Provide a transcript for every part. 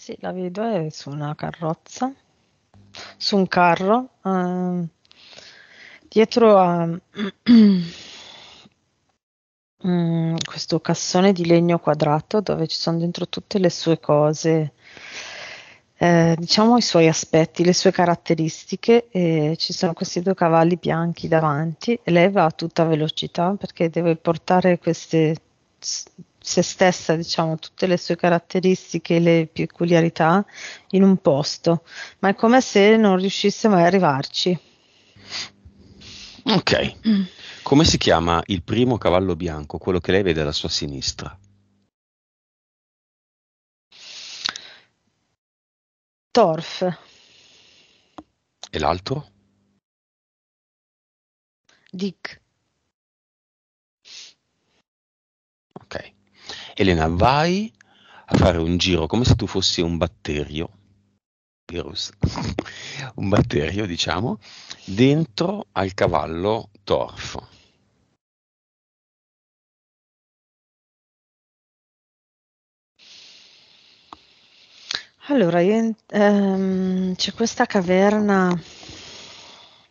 Sì, la vedo è su una carrozza, su un carro, eh, dietro a mm, questo cassone di legno quadrato dove ci sono dentro tutte le sue cose, eh, diciamo i suoi aspetti, le sue caratteristiche. E ci sono questi due cavalli bianchi davanti e lei va a tutta velocità perché deve portare queste se stessa, diciamo, tutte le sue caratteristiche e le peculiarità in un posto, ma è come se non riuscisse mai a arrivarci. Ok. Mm. Come si chiama il primo cavallo bianco, quello che lei vede alla sua sinistra? Torf. E l'altro? Dick. Elena, vai a fare un giro come se tu fossi un batterio, virus, un batterio diciamo, dentro al cavallo Torf. Allora, ehm, c'è questa caverna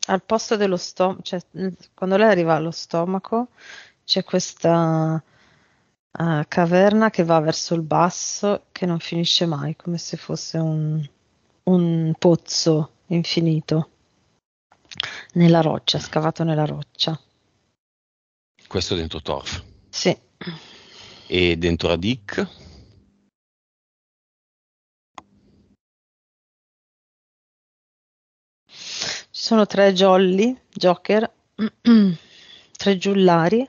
al posto dello stomaco, cioè, quando lei arriva allo stomaco, c'è questa uh, caverna che va verso il basso, che non finisce mai, come se fosse un, un pozzo infinito nella roccia, scavato nella roccia. Questo dentro Torf? Sì. E dentro Adik? Ci sono tre jolly, joker, tre giullari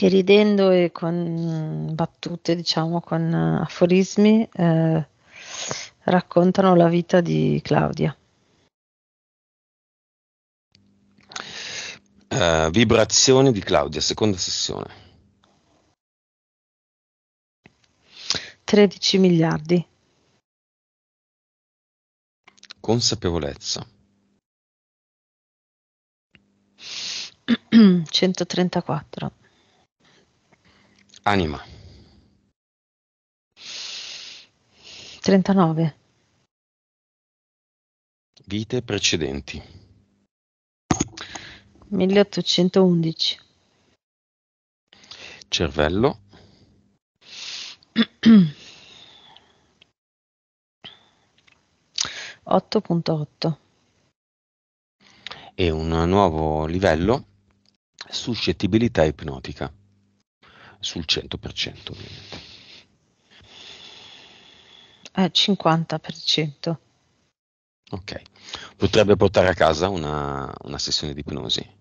che ridendo e con battute, diciamo, con aforismi, eh, raccontano la vita di Claudia. Uh, vibrazioni di Claudia, seconda sessione. 13 miliardi. Consapevolezza. 134. Anima. 39. Vite precedenti. 1811. Cervello. 8.8. E un nuovo livello suscettibilità ipnotica sul 100% ovviamente. Eh, 50%. Ok, potrebbe portare a casa una, una sessione di ipnosi.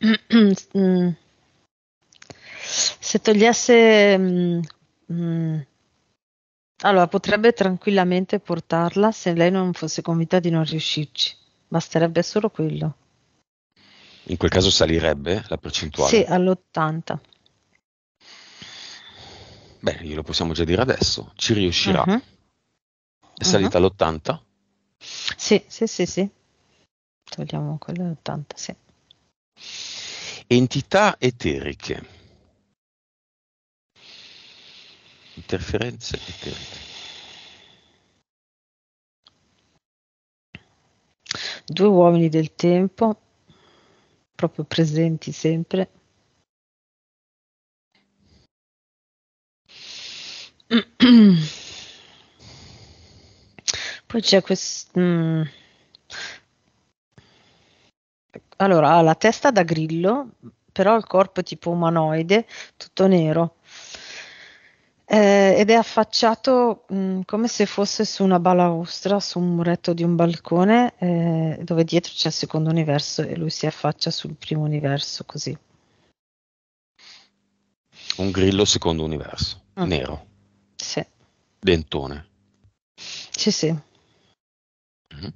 Se togliesse... Mm, mm, allora, potrebbe tranquillamente portarla se lei non fosse convinta di non riuscirci. Basterebbe solo quello. In quel caso salirebbe la percentuale? Sì, all'80. Beh, glielo possiamo già dire adesso. Ci riuscirà. Uh-huh. È salita uh-huh. all'80? Sì, sì, sì, sì. Togliamo quello all'80, sì. Entità eteriche. Interferenze eteriche. Due uomini del tempo proprio presenti sempre. Poi c'è questo... Mm, allora, ha la testa da grillo, però il corpo è tipo umanoide, tutto nero. Eh, ed è affacciato mh, mm, come se fosse su una balaustra, su un muretto di un balcone, eh, dove dietro c'è il secondo universo e lui si affaccia sul primo universo così. Un grillo secondo universo, mm. nero. Sì. Dentone. Sì, sì. Mm-hmm.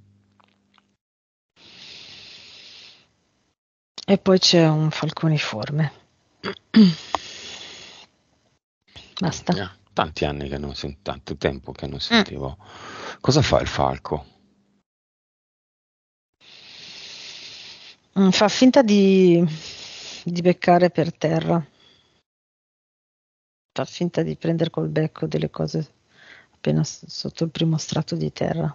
E poi c'è un falconiforme. Basta. Yeah, tanti anni che non sento, tanto tempo che non sentivo. Mm. Cosa fa il falco? Mm, fa finta di, di beccare per terra. fa finta di prendere col becco delle cose appena sotto il primo strato di terra.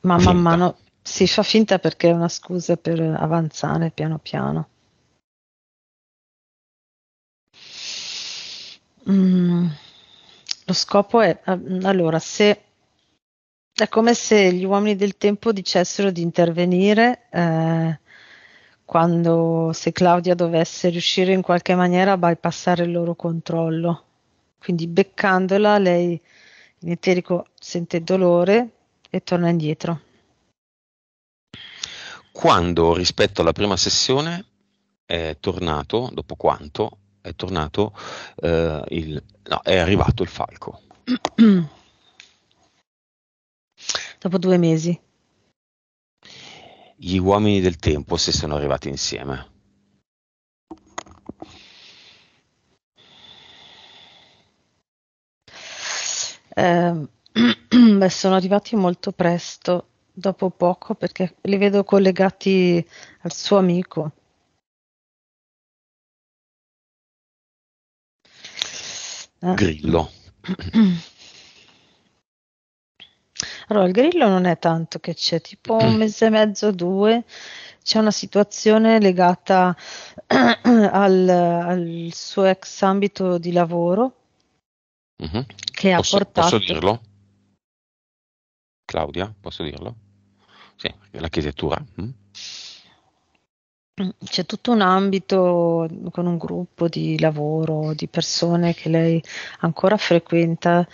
Ma man mano si fa finta perché è una scusa per avanzare piano piano. Mm, lo scopo è allora se è come se gli uomini del tempo dicessero di intervenire eh, quando se Claudia dovesse riuscire in qualche maniera a bypassare il loro controllo. Quindi beccandola lei in eterico sente dolore e torna indietro. Quando rispetto alla prima sessione è tornato, dopo quanto è tornato eh, il, no, è arrivato il falco. dopo due mesi. Gli uomini del tempo se sono arrivati insieme. Eh, beh, sono arrivati molto presto, dopo poco, perché li vedo collegati al suo amico. Grillo. Allora, il grillo non è tanto che c'è, tipo un mese e mezzo, due, c'è una situazione legata al, al suo ex ambito di lavoro mm-hmm. che posso, ha portato... Posso dirlo? Claudia, posso dirlo? Sì, l'architettura. Mm? C'è tutto un ambito con un gruppo di lavoro, di persone che lei ancora frequenta,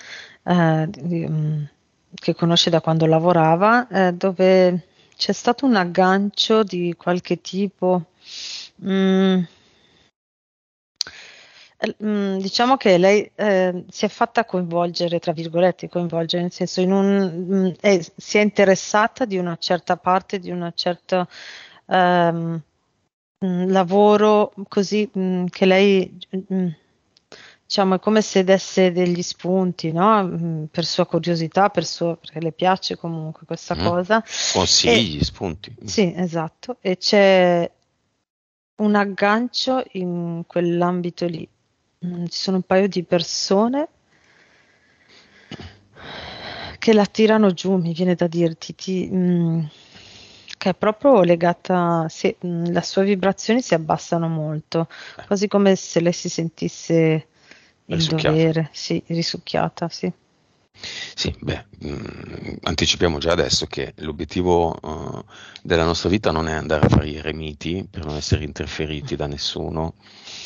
eh, mm, che conosce da quando lavorava, eh, dove c'è stato un aggancio di qualche tipo. Mm, mm, diciamo che lei eh, si è fatta coinvolgere, tra virgolette, coinvolgere nel senso in un, mm, è, si è interessata di una certa parte, di una certa um, lavoro così che lei diciamo, è come se desse degli spunti, no? Mm, per sua curiosità, per suo, perché le piace comunque questa mm. cosa. Consigli, e, spunti. Sì, esatto. E c'è un aggancio in quell'ambito lì. Mm, ci sono un paio di persone che la tirano giù, mi viene da dirti, ti, mm, che è proprio legata, sì, le sue vibrazioni si abbassano molto, eh. quasi come se lei si sentisse il dovere, sì, risucchiata, sì. Sì, beh, mh, mm, anticipiamo già adesso che l'obiettivo uh, della nostra vita non è andare a fare i remiti per non essere interferiti da nessuno,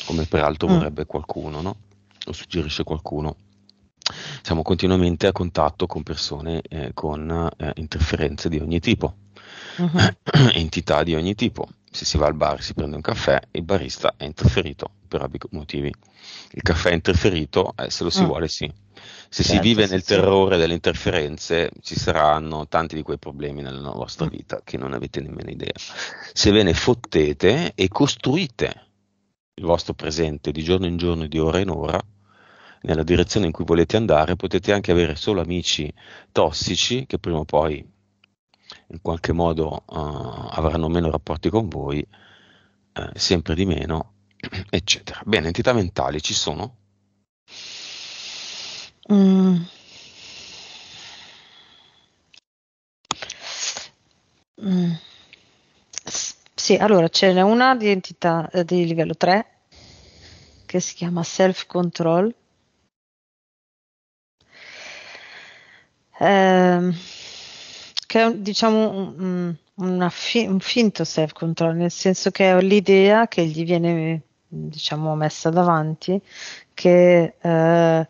come peraltro mm. vorrebbe qualcuno, no? O suggerisce qualcuno. Siamo continuamente a contatto con persone eh, con eh, interferenze di ogni tipo, uh-huh. entità di ogni tipo. Se si va al bar e si prende un caffè, il barista è interferito per ovvi motivi il caffè interferito, eh, se lo si mm. vuole sì. Se certo, si vive nel sì, terrore sì. delle interferenze ci saranno tanti di quei problemi nella vostra mm. vita che non avete nemmeno idea. Se ve ne fottete e costruite il vostro presente di giorno in giorno, di ora in ora, nella direzione in cui volete andare, potete anche avere solo amici tossici che prima o poi in qualche modo uh, avranno meno rapporti con voi, uh, sempre di meno, eccetera. Bene, entità mentali ci sono? Mm. Mm. Sì, allora ce n'è una di entità eh, di livello 3 che si chiama self control. Eh, che è diciamo un, fi- un finto self control, nel senso che è l'idea che gli viene diciamo messa davanti che eh,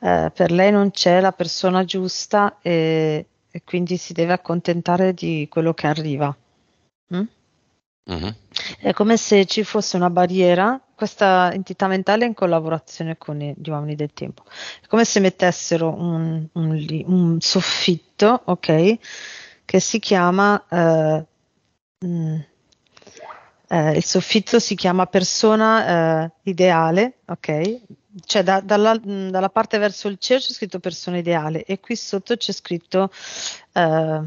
eh, per lei non c'è la persona giusta e, e, quindi si deve accontentare di quello che arriva. Mm? Mm-hmm. È come se ci fosse una barriera, questa entità mentale in collaborazione con gli uomini del tempo. È come se mettessero un, un, un soffitto, ok, che si chiama eh, mh, mm, eh, il soffitto si chiama persona eh, ideale, ok? Cioè da, dalla, dalla, parte verso il cielo c'è scritto persona ideale e qui sotto c'è scritto eh,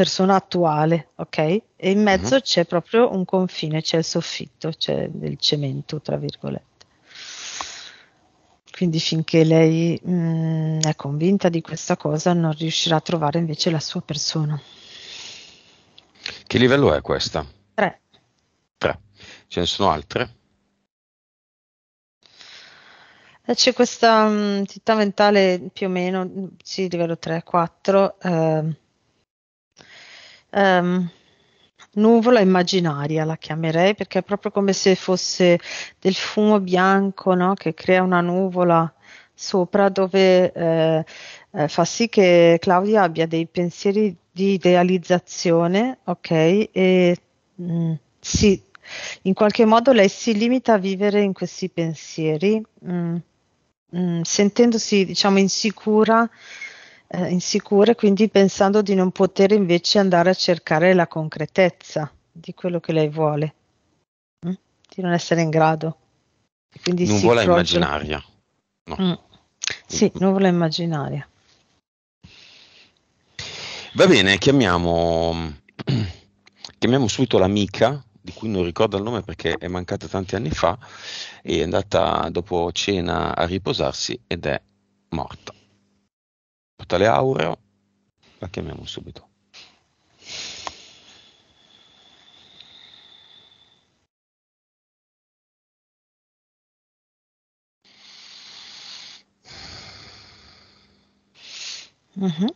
persona attuale, ok? E in mezzo uh-huh. c'è proprio un confine, c'è il soffitto, c'è del cemento, tra virgolette. Quindi finché lei mh, mm, è convinta di questa cosa non riuscirà a trovare invece la sua persona. Che livello è questa? Tre. Tre. Ce ne sono altre? Eh, c'è questa um, entità mentale più o meno, sì, livello 3, 4. Um, nuvola immaginaria la chiamerei perché è proprio come se fosse del fumo bianco no? che crea una nuvola sopra dove eh, eh, fa sì che Claudia abbia dei pensieri di idealizzazione, ok? E mh, mm, sì, in qualche modo lei si limita a vivere in questi pensieri, mh, mm, mh, mm, sentendosi, diciamo, insicura eh, insicure, quindi pensando di non poter invece andare a cercare la concretezza di quello che lei vuole, mm? di non essere in grado. Quindi nuvola immaginaria. No. Mm. Sì, nuvola immaginaria. Va bene, chiamiamo, chiamiamo subito l'amica di cui non ricordo il nome perché è mancata tanti anni fa, è andata dopo cena a riposarsi ed è morta. Portale Aureo, la chiamiamo subito. Mm-hmm.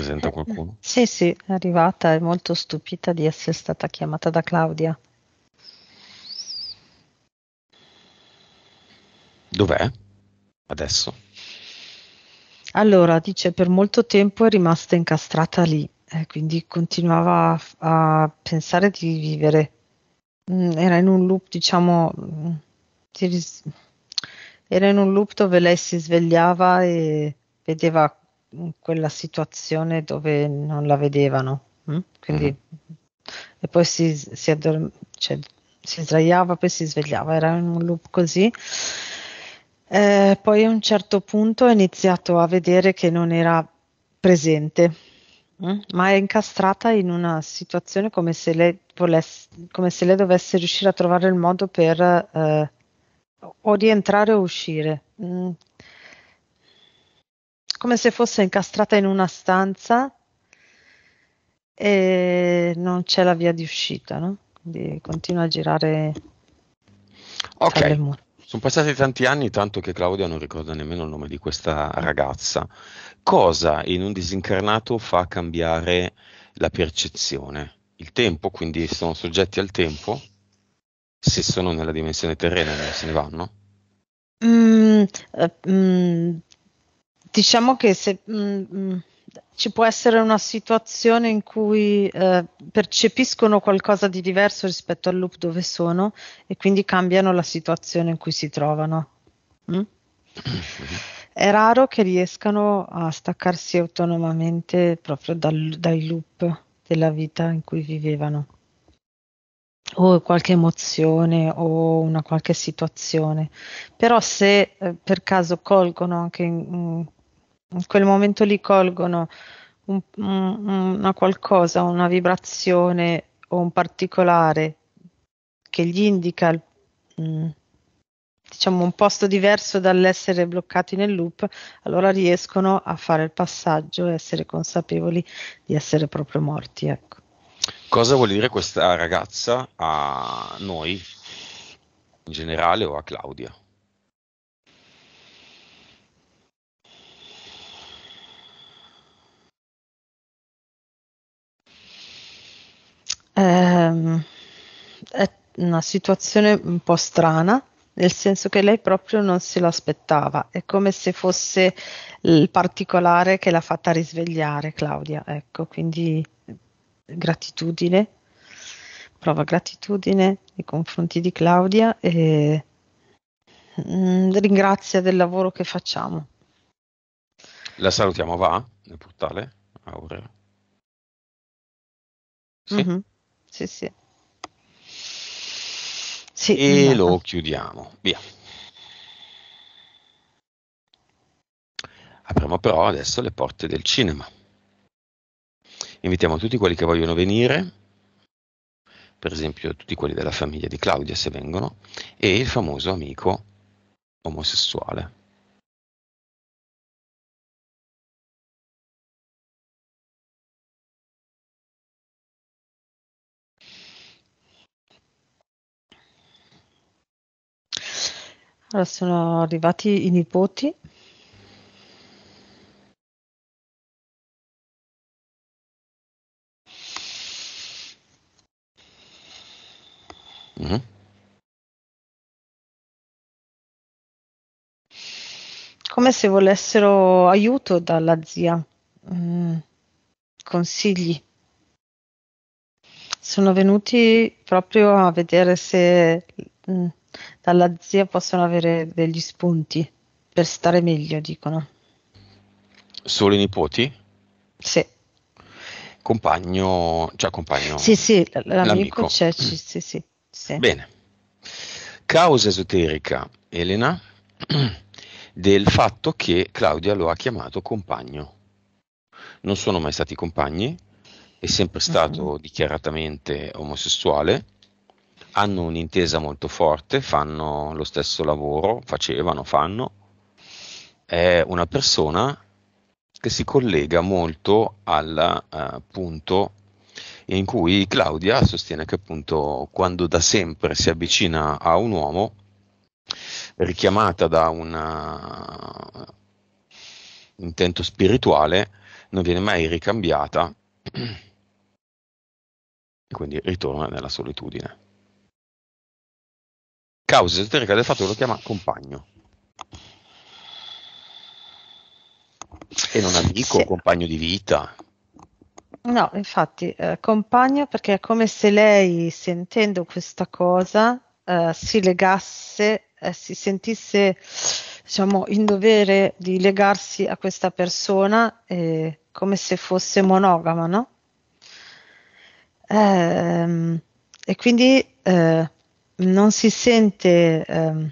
Presenta qualcuno? Sì, sì, è arrivata, è molto stupita di essere stata chiamata da Claudia. Dov'è adesso? Allora, dice, per molto tempo è rimasta incastrata lì, eh, quindi continuava a, a, pensare di vivere. Mm, era in un loop, diciamo, mm, era in un loop dove lei si svegliava e vedeva quella situazione dove non la vedevano. Hm? Quindi, mm. E poi si, si, addorm- cioè, si sdraiava, poi si svegliava, era in un loop così. Eh, poi a un certo punto ha iniziato a vedere che non era presente, hm? ma è incastrata in una situazione come se lei, volesse, come se lei dovesse riuscire a trovare il modo per eh, o rientrare o uscire. Mm, come se fosse incastrata in una stanza e non c'è la via di uscita, no? Quindi continua a girare. Ok, sono passati tanti anni, tanto che Claudia non ricorda nemmeno il nome di questa ragazza. Cosa in un disincarnato fa cambiare la percezione? Il tempo, quindi sono soggetti al tempo? Se sono nella dimensione terrena, se ne vanno? Mm, uh, mm, Diciamo che se, mh, mm, mm, ci può essere una situazione in cui eh, percepiscono qualcosa di diverso rispetto al loop dove sono e quindi cambiano la situazione in cui si trovano. Mm? È raro che riescano a staccarsi autonomamente proprio dal, dai loop della vita in cui vivevano o qualche emozione o una qualche situazione. Però se eh, per caso colgono anche in, in quel momento lì colgono un, un, una qualcosa, una vibrazione o un particolare che gli indica mh, mm, diciamo un posto diverso dall'essere bloccati nel loop, allora riescono a fare il passaggio e essere consapevoli di essere proprio morti. Ecco. Cosa vuol dire questa ragazza a noi in generale o a Claudia? Una situazione un po' strana, nel senso che lei proprio non se l'aspettava, è come se fosse il particolare che l'ha fatta risvegliare Claudia, ecco, quindi gratitudine, prova gratitudine nei confronti di Claudia e mm, ringrazia del lavoro che facciamo. La salutiamo, va nel portale? Aurea. Sì. Mm-hmm. Sì, sì. Sì e lo chiudiamo. Via. Apriamo però adesso le porte del cinema. Invitiamo tutti quelli che vogliono venire, per esempio tutti quelli della famiglia di Claudia se vengono, e il famoso amico omosessuale. Allora, sono arrivati i nipoti. Mhm. come se volessero aiuto dalla zia, mm, consigli. Sono venuti proprio a vedere se mm, dalla zia possono avere degli spunti per stare meglio, dicono. Solo i nipoti? Sì, Compagno, cioè compagno, sì, sì, l'amico l'amico. c'è, ci- sì, sì, sì. Bene. Causa esoterica, Elena, del fatto che Claudia lo ha chiamato compagno. Non sono mai stati compagni, è sempre stato dichiaratamente omosessuale, hanno un'intesa molto forte, fanno lo stesso lavoro, facevano, fanno. È una persona che si collega molto al eh, punto in cui Claudia sostiene che appunto quando da sempre si avvicina a un uomo, richiamata da un intento spirituale, non viene mai ricambiata e quindi ritorna nella solitudine. Causa esoterica del fatto che lo chiama compagno. E non amico, Sì. compagno di vita. No, infatti, eh, compagno perché è come se lei, sentendo questa cosa, eh, si legasse, eh, si sentisse, diciamo, in dovere di legarsi a questa persona, eh, come se fosse monogama, no? Ehm, e quindi eh, non si sente ehm,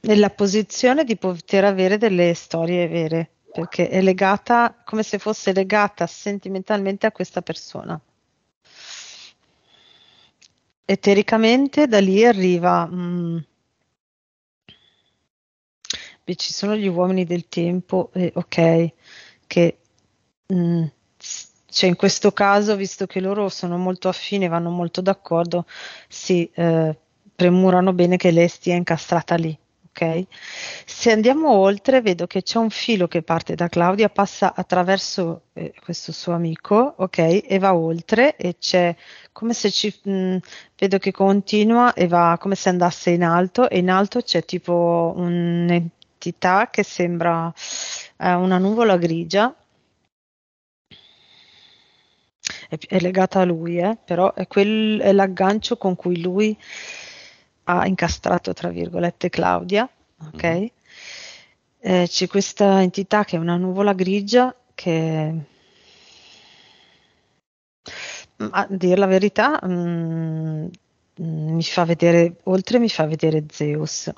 nella posizione di poter avere delle storie vere perché è legata come se fosse legata sentimentalmente a questa persona. Etericamente da lì arriva, mm, beh, ci sono gli uomini del tempo, eh, ok, che mm, s- cioè in questo caso, visto che loro sono molto affini, vanno molto d'accordo, si eh, premurano bene che lei stia incastrata lì. ok? Se andiamo oltre, vedo che c'è un filo che parte da Claudia, passa attraverso eh, questo suo amico, ok? E va oltre e c'è come se ci mh, vedo che continua e va come se andasse in alto e in alto c'è tipo un'entità che sembra eh, una nuvola grigia. È legata a lui, eh, però è, quel, è l'aggancio con cui lui ha incastrato, tra virgolette, Claudia, ok? Mhm. Eh, c'è questa entità che è una nuvola grigia che, mm, a dir la verità, mm, mm, mi fa vedere, oltre mi fa vedere Zeus.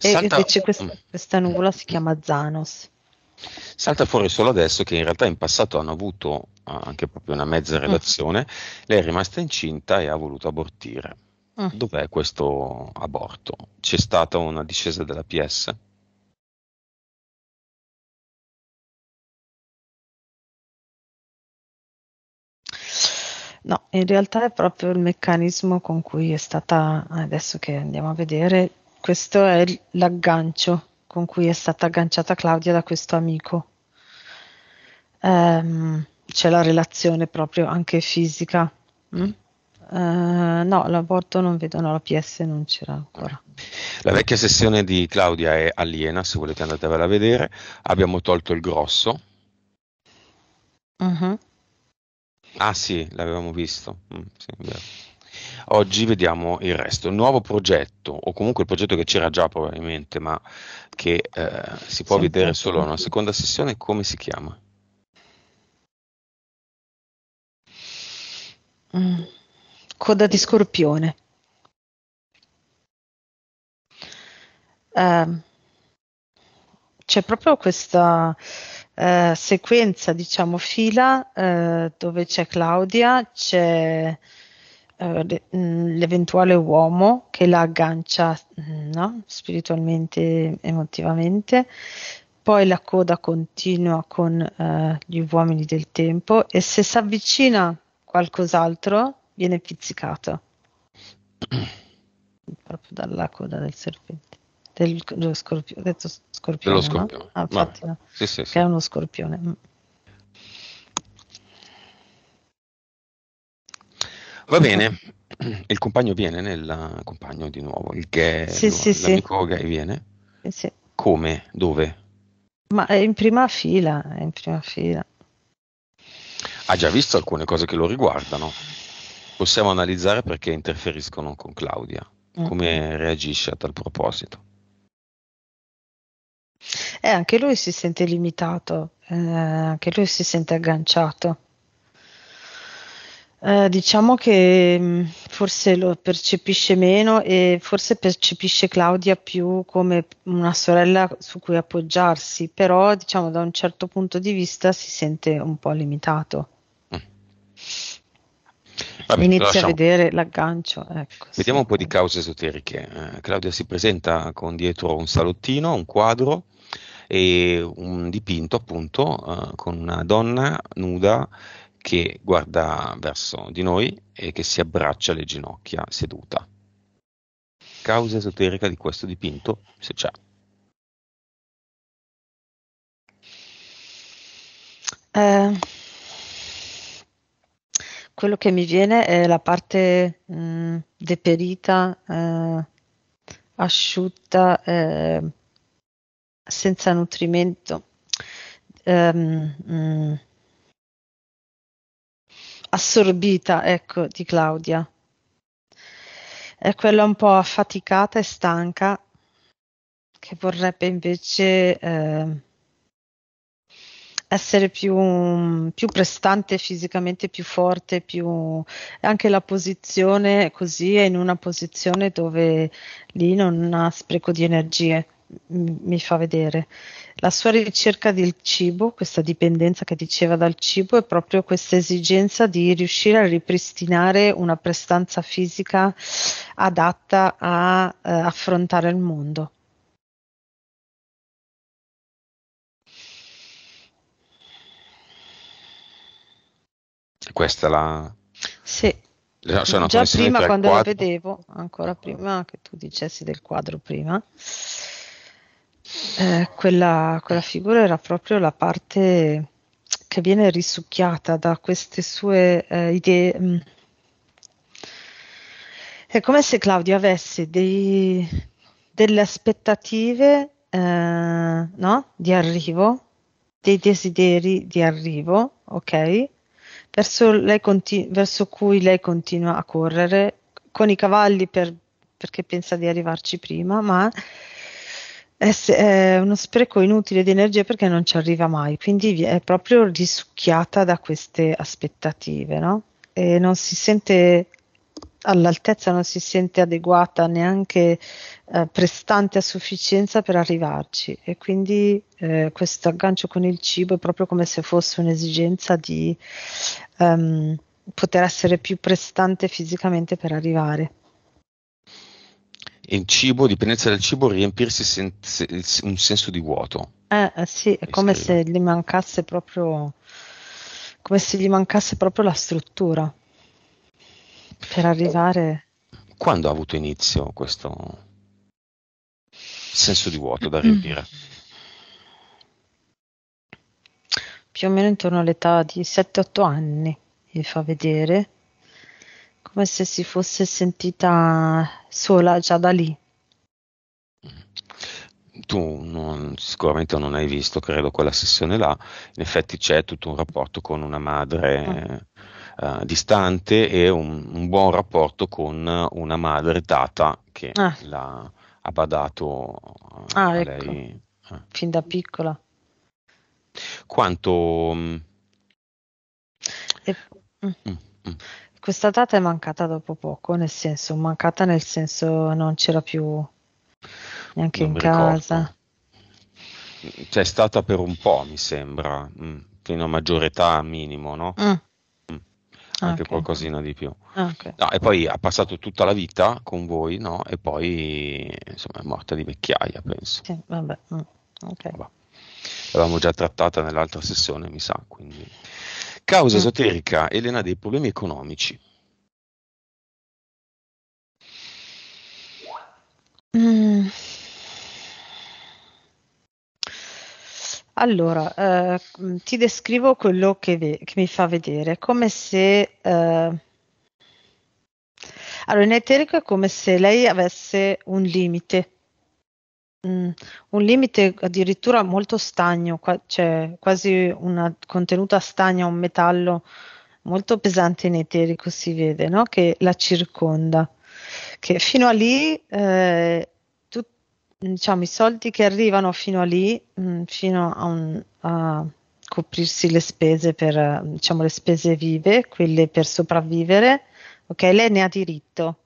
E Salta, invece questa, mm. questa nuvola si chiama Zanos. Salta fuori solo adesso che in realtà in passato hanno avuto eh, anche proprio una mezza relazione, lei è rimasta incinta e ha voluto abortire. Mm. Dov'è questo aborto? C'è stata una discesa della PS? No, in realtà è proprio il meccanismo con cui è stata, adesso che andiamo a vedere, questo è l'aggancio con cui è stata agganciata Claudia da questo amico. Ehm, c'è la relazione proprio anche fisica. mm? Eh, no, l'aborto non vedo, no, la PS non c'era ancora. La vecchia sessione di Claudia è aliena, se volete andatevela a vedere. Abbiamo tolto il grosso. Mhm. Ah sì, l'avevamo visto. Mm, sì. Oggi vediamo il resto. Il nuovo progetto, o comunque il progetto che c'era già probabilmente, ma che eh, si può un vedere solo a una tutti. seconda sessione, come si chiama? Mm. Coda di scorpione. Ehm, c'è proprio questa eh, sequenza, diciamo, fila eh, dove c'è Claudia, c'è eh, mm, l'eventuale uomo che la aggancia mm, no? spiritualmente, emotivamente, poi la coda continua con eh, gli uomini del tempo e se si avvicina qualcos'altro viene pizzicato proprio dalla coda del serpente del, dello scorpione, detto scorpione, dello scorpione. No? Ah, infatti, no. sì, sì, sì. che è uno scorpione va bene. Il compagno viene nel compagno di nuovo il gay sì, sì, l'amico gay viene. Sì. come? Dove? Ma è in prima fila è in prima fila. Ha già visto alcune cose che lo riguardano. Possiamo analizzare perché interferiscono con Claudia. Mm. come reagisce a tal proposito? Eh, anche lui si sente limitato, eh, anche lui si sente agganciato. Eh, diciamo che mh, mm, forse lo percepisce meno e forse percepisce Claudia più come una sorella su cui appoggiarsi, però diciamo da un certo punto di vista si sente un po' limitato. Mm. Vabbè, Inizia a vedere l'aggancio. Ecco, Vediamo sì. un po' di cause esoteriche. Eh, Claudia si presenta con dietro un salottino, un quadro e un dipinto appunto uh, con una donna nuda che guarda verso di noi e che si abbraccia alle ginocchia seduta. Causa esoterica di questo dipinto, se c'è. Eh, quello che mi viene è la parte mh, mm, deperita, eh, asciutta, eh, senza nutrimento, um, mm, assorbita, ecco, di Claudia. È quella un po' affaticata e stanca che vorrebbe invece eh, essere più, più, prestante fisicamente, più forte, più anche la posizione così è in una posizione dove lì non ha spreco di energie mi fa vedere. La sua ricerca del cibo, questa dipendenza che diceva dal cibo, è proprio questa esigenza di riuscire a ripristinare una prestanza fisica adatta a eh, affrontare il mondo. Questa è la... Sì. Sono Già prima quando lo vedevo, ancora prima che tu dicessi del quadro prima, eh, quella, quella figura era proprio la parte che viene risucchiata da queste sue eh, idee. Mm. È come se Claudio avesse dei, delle aspettative eh, no? di arrivo, dei desideri di arrivo, ok? Verso, continu- verso cui lei continua a correre con i cavalli per, perché pensa di arrivarci prima, ma è, è uno spreco inutile di energia perché non ci arriva mai, quindi è proprio risucchiata da queste aspettative, no? E non si sente all'altezza, non si sente adeguata neanche eh, prestante a sufficienza per arrivarci. E quindi eh, questo aggancio con il cibo è proprio come se fosse un'esigenza di um, poter essere più prestante fisicamente per arrivare il cibo, dipendenza dal cibo, riempirsi sen- un senso di vuoto. Eh, eh sì, è come se gli mancasse proprio come se gli mancasse proprio la struttura per arrivare. Quando ha avuto inizio questo senso di vuoto da riempire? Più o meno intorno all'età di 7-8 anni, mi fa vedere come se si fosse sentita sola già da lì. Tu non, sicuramente non hai visto, credo, quella sessione là. In effetti c'è tutto un rapporto con una madre uh, uh, distante e un, un, buon rapporto con una madre data che ah. l'ha ha badato ah, a ecco. lei. Fin da piccola. Quanto... Mm, e... Mm. Mm, mm questa data è mancata dopo poco, nel senso, mancata nel senso non c'era più neanche non in casa. c'è stata per un po', mi sembra, mm, fino a maggiore età minimo, no? Mm. Mm. Anche Ok. qualcosina di più. Ah, ok. No, e poi ha passato tutta la vita con voi, no? E poi insomma è morta di vecchiaia, penso. Sì, vabbè. mm, ok. Vabbè. L'avevamo già trattata nell'altra sessione, mi sa, quindi. Causa Mm. esoterica, Elena, dei problemi economici. Mm. Allora, eh, ti descrivo quello che, ve- che mi fa vedere, come se... eh, Allora, in eterico è come se lei avesse un limite, Mm, un limite addirittura molto stagno, qua- cioè quasi una contenuta stagna, un metallo molto pesante in eterico si vede, no? Che la circonda, che fino a lì, eh, tu- diciamo, i soldi che arrivano fino a lì, mm, fino a, un- a coprirsi le spese per, diciamo, le spese vive, quelle per sopravvivere, ok? Lei ne ha diritto.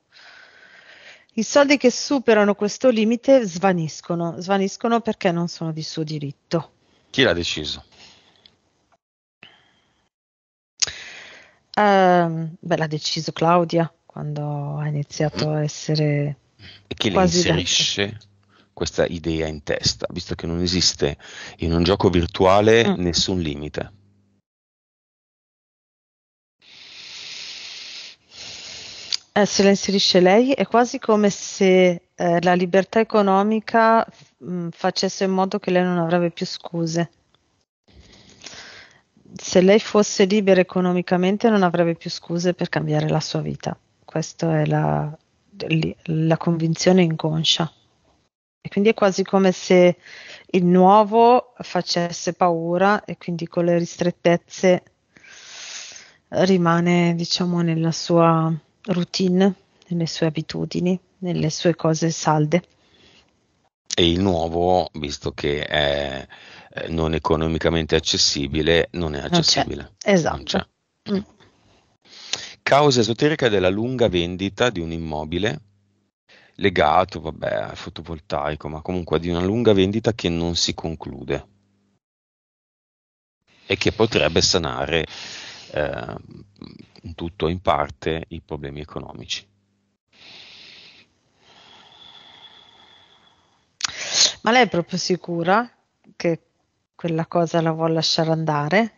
I soldi che superano questo limite svaniscono, svaniscono perché non sono di suo diritto. Chi l'ha deciso? Ehm, beh, l'ha deciso Claudia quando ha iniziato a essere E chi le inserisce questa idea in testa, visto che non esiste in un gioco virtuale Mm. nessun limite. Eh, se la inserisce lei è quasi come se eh, la libertà economica mh, facesse in modo che lei non avrebbe più scuse. Se lei fosse libera economicamente non avrebbe più scuse per cambiare la sua vita. Questa è la, la convinzione inconscia. E quindi è quasi come se il nuovo facesse paura e quindi con le ristrettezze rimane, diciamo, nella sua routine, nelle sue abitudini, nelle sue cose salde. E il nuovo, visto che è eh, non economicamente accessibile, non è Non accessibile. Non. Esatto. Mm. Causa esoterica della lunga vendita di un immobile legato, vabbè, al fotovoltaico, ma comunque di una lunga vendita che non si conclude e che potrebbe sanare eh, in tutto o in parte i problemi economici. Ma lei è proprio sicura che quella cosa la vuole lasciare andare?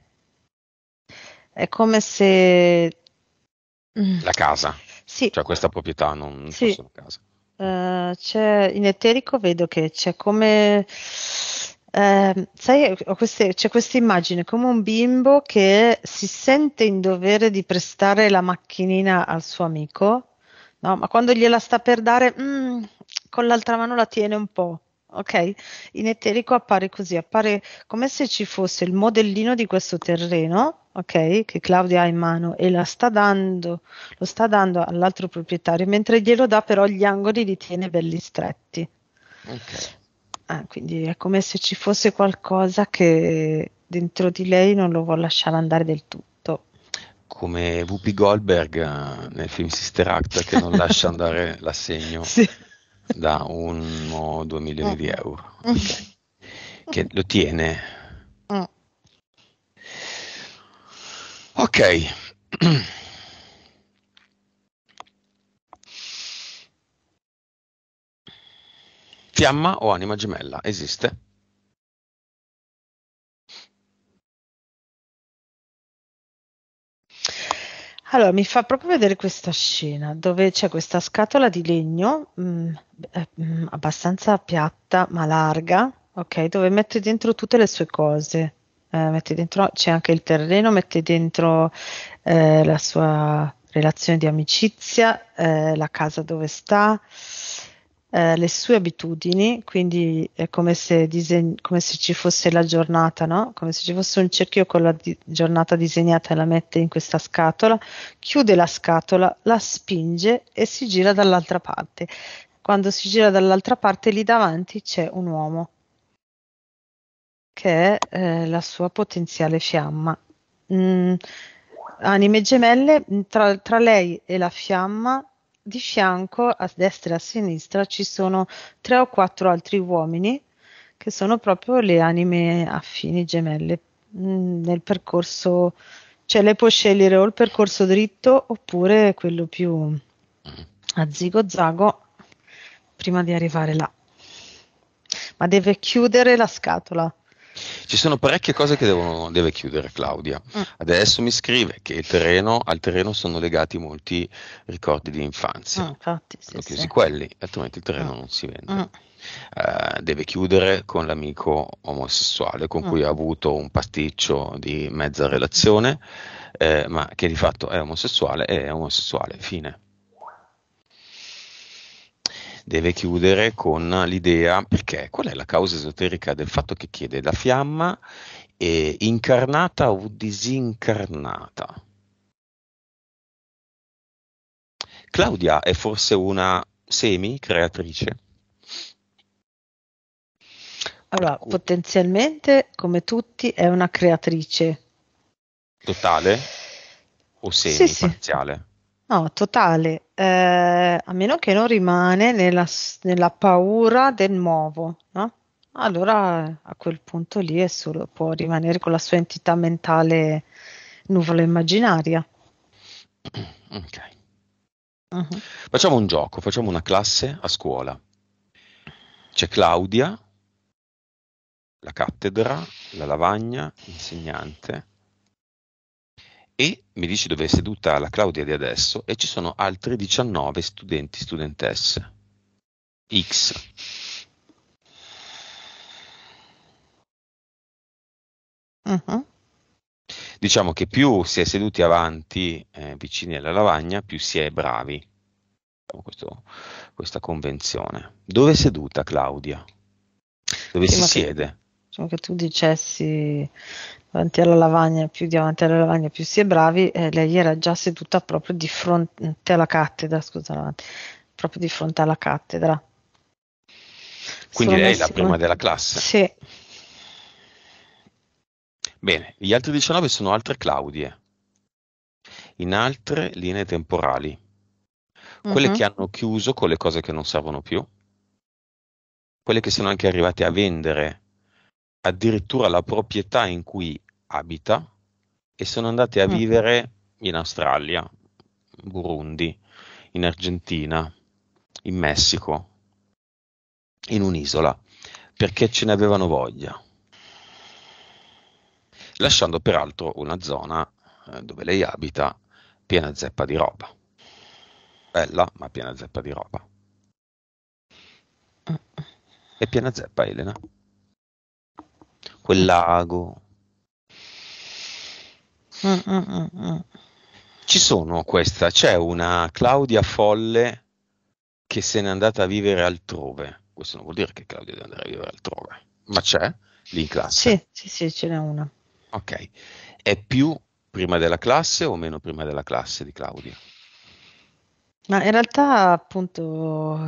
È come se... Mm, La casa, Sì, cioè questa proprietà non Sì. fosse una casa. C'è in eterico vedo che c'è come eh, sai, queste- c'è questa immagine come un bimbo che si sente in dovere di prestare la macchinina al suo amico, no? Ma quando gliela sta per dare, mm, con l'altra mano la tiene un po', ok? In eterico appare così, appare come se ci fosse il modellino di questo terreno, ok? Che Claudia ha in mano e sta dando lo sta dando all'altro proprietario, mentre glielo dà però gli angoli li tiene belli stretti. Ok. Ah, quindi è come se ci fosse qualcosa che dentro di lei non lo vuole lasciare andare del tutto. Come Whoopi Goldberg eh, nel film Sister Act che non lascia andare l'assegno Sì. da uno o due milioni di euro, Mm. che lo tiene. Mm. Ok. Fiamma o anima gemella? Esiste? Allora, mi fa proprio vedere questa scena dove c'è questa scatola di legno mm, eh, mm, abbastanza piatta ma larga, ok, dove mette dentro tutte le sue cose. Eh, mette dentro, c'è anche il terreno, mette dentro eh, la sua relazione di amicizia, eh, la casa dove sta, eh, le sue abitudini, quindi è come se, diseg- come se ci fosse la giornata, no? Come se ci fosse un cerchio con la di- giornata disegnata e la mette in questa scatola, chiude la scatola, la spinge e si gira dall'altra parte. Quando si gira dall'altra parte, lì davanti c'è un uomo che è eh, la sua potenziale fiamma. Mm, anime gemelle, tra, tra lei e la fiamma, di fianco, a destra e a sinistra, ci sono tre o quattro altri uomini che sono proprio le anime affini gemelle mm, nel percorso, cioè lei può scegliere o il percorso dritto oppure quello più mm. a zigo-zago prima di arrivare là. Ma deve chiudere la scatola ci sono parecchie cose che devono, deve chiudere Claudia. Mm. Adesso mi scrive che terreno, al terreno sono legati molti ricordi di infanzia. Mm, infatti, sì, Hanno chiusi sì. quelli, altrimenti il terreno mm. non si vende. Uh, deve chiudere con l'amico omosessuale con cui ha avuto un pasticcio di mezza relazione, eh, ma che di fatto è omosessuale e è omosessuale, fine deve chiudere con l'idea, perché qual è la causa esoterica del fatto che chiede la fiamma è incarnata o disincarnata? Claudia è forse una semi-creatrice? Allora, potenzialmente, come tutti, è una creatrice. Totale o semi-parziale? Sì, sì. No, totale, eh, a meno che non rimane nella, nella paura del nuovo, no? Allora a quel punto lì è solo, può rimanere con la sua entità mentale nuvola immaginaria. Ok. Uh-huh. Facciamo un gioco, facciamo una classe a scuola. C'è Claudia, la cattedra, la lavagna, l'insegnante e mi dici dove è seduta la Claudia di adesso e ci sono altri 19 studenti studentesse. X. Uh-huh. Diciamo che più si è seduti avanti, eh, vicini alla lavagna, più si è bravi. Questo, questa convenzione. Dove è seduta Claudia? Dove Prima si siede? Diciamo che tu dicessi davanti alla lavagna, più davanti alla lavagna più si è bravi, eh, lei era già seduta proprio di fronte alla cattedra, scusa, proprio di fronte alla cattedra. Quindi Sono lei è la prima della classe? Sì. Bene, gli altri 19 sono altre Claudie, in altre linee temporali, quelle uh-huh. che hanno chiuso con le cose che non servono più, quelle che sono anche arrivate a vendere addirittura la proprietà in cui abita e sono andate a mm. vivere in Australia, Burundi, in Argentina, in Messico, in un'isola, perché ce ne avevano voglia, lasciando peraltro una zona eh, dove lei abita piena zeppa di roba. Bella, ma piena zeppa di roba. È piena zeppa, Elena? Quel lago, Mm, mm, mm, Ci sono questa, c'è una Claudia folle che se n'è andata a vivere altrove. Questo non vuol dire che Claudia deve andare a vivere altrove, ma c'è lì in classe. Sì, sì, sì, ce n'è una. Ok. È più prima della classe o meno prima della classe di Claudia? Ma in realtà, appunto,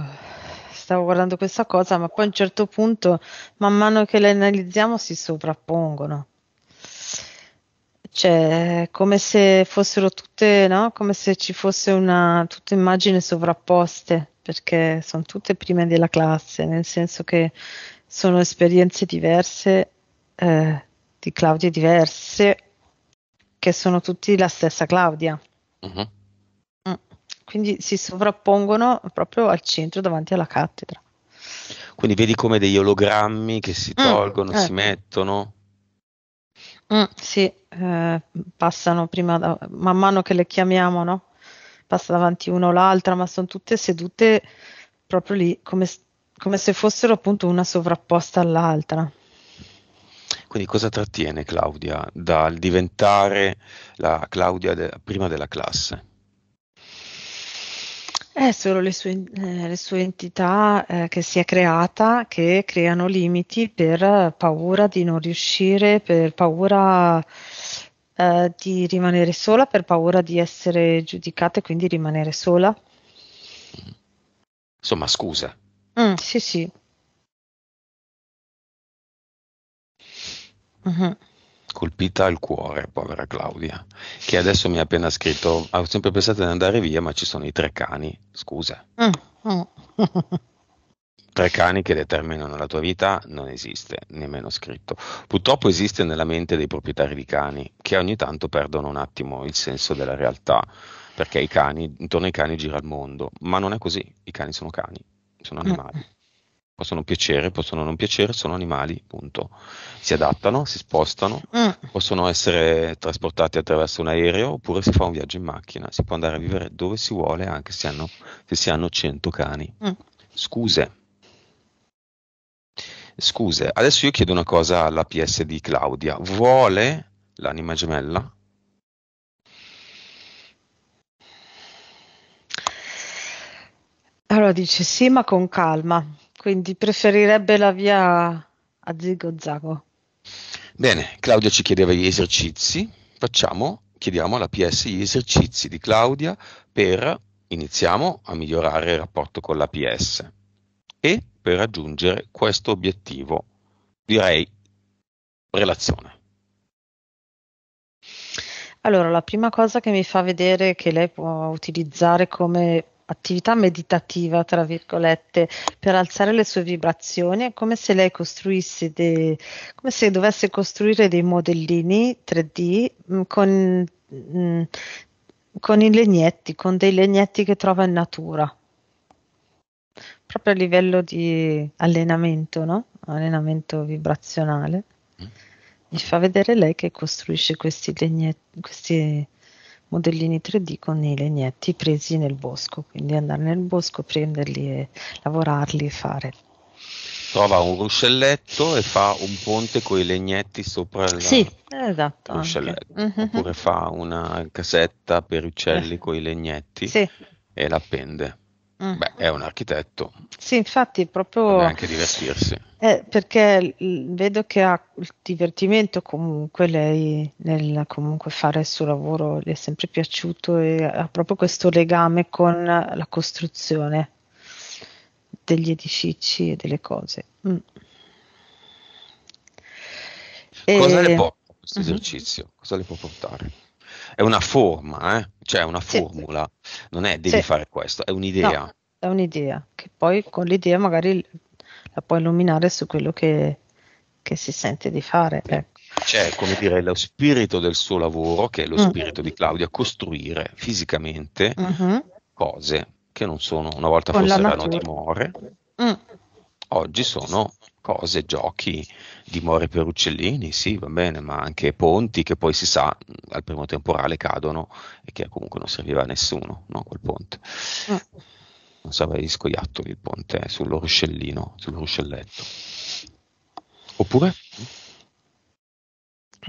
stavo guardando questa cosa, ma poi a un certo punto, man mano che le analizziamo, si sovrappongono. Cioè, come se fossero tutte, no? Come se ci fosse una, tutte immagini sovrapposte, perché sono tutte prime della classe, nel senso che sono esperienze diverse, eh, di Claudie diverse, che sono tutti la stessa Claudia. Uh-huh. Quindi si sovrappongono proprio al centro davanti alla cattedra. Quindi vedi come degli ologrammi che si mm, tolgono, mm, eh. si mettono. Mm, sì, eh, passano prima, da, man mano che le chiamiamo, no? Passa davanti una o l'altra, ma sono tutte sedute proprio lì, come, come se fossero appunto una sovrapposta all'altra. Quindi cosa trattiene Claudia dal diventare la Claudia de- prima della classe? È solo le sue, eh, le sue entità eh, che si è creata che creano limiti per paura di non riuscire, per paura eh, di rimanere sola, per paura di essere giudicata e quindi rimanere sola. Insomma, scusa. Mm, sì, sì. Uh-huh colpita al cuore, povera Claudia, che adesso mi ha appena scritto, ho sempre pensato di andare via, ma ci sono i tre cani, scusa. Mm, mm. Tre cani che determinano la tua vita non esiste, nemmeno scritto. Purtroppo esiste nella mente dei proprietari di cani, che ogni tanto perdono un attimo il senso della realtà, perché i cani, intorno ai cani gira il mondo, ma non è così, i cani sono cani, sono animali. Possono piacere, possono non piacere, sono animali, punto. Si adattano, si spostano, Mm. possono essere trasportati attraverso un aereo oppure si fa un viaggio in macchina, si può andare a vivere dove si vuole anche se, hanno, se si hanno 100 cani. Mm. Scuse. Scuse, adesso io chiedo una cosa alla PS di Claudia. Vuole l'anima gemella? Allora dice sì, ma con calma, quindi preferirebbe la via a zigo zago. Bene, Claudia ci chiedeva gli esercizi. Facciamo, chiediamo alla PS gli esercizi di Claudia per iniziamo a migliorare il rapporto con la PS e per raggiungere questo obiettivo, direi relazione. Allora, la prima cosa che mi fa vedere che lei può utilizzare come attività meditativa, tra virgolette, per alzare le sue vibrazioni, è come se lei costruisse dei, come se dovesse costruire dei modellini 3D mh, con, mh, con i legnetti, con dei legnetti che trova in natura. Proprio a livello di allenamento, no? Allenamento vibrazionale. Mm. Mi fa vedere lei che costruisce questi legnetti, questi modellini 3D con i legnetti presi nel bosco, quindi andare nel bosco, prenderli e lavorarli e fare. Trova un ruscelletto e fa un ponte con i legnetti sopra il Sì, esatto. ruscelletto, Mhm. oppure fa una casetta per uccelli Eh. con i legnetti Sì. e l'appende. Mm. Beh, è un architetto, Sì, infatti proprio deve anche divertirsi. eh, perché l- vedo che ha il divertimento comunque lei nel comunque fare il suo lavoro, le è sempre piaciuto e ha proprio questo legame con la costruzione degli edifici e delle cose. Mm. Cosa E- le porta questo Mhm. esercizio? Cosa le può portare? È una forma, eh? Cioè una Sì. formula, non è devi Sì. fare questo, è un'idea. No, è un'idea che poi con l'idea magari la puoi illuminare su quello che, che si sente di fare. Ecco. C'è, come dire, lo spirito del suo lavoro, che è lo Mm. spirito di Claudia, costruire fisicamente Mhm. cose che non sono, una volta Con forse erano dimore, Mm. oggi sono cose, giochi, dimore per uccellini, sì, va bene, ma anche ponti che poi si sa al primo temporale cadono e che comunque non serviva a nessuno, no, quel ponte. Mm. Non agli scoiattoli il ponte eh, sullo ruscellino, sul ruscelletto. Oppure?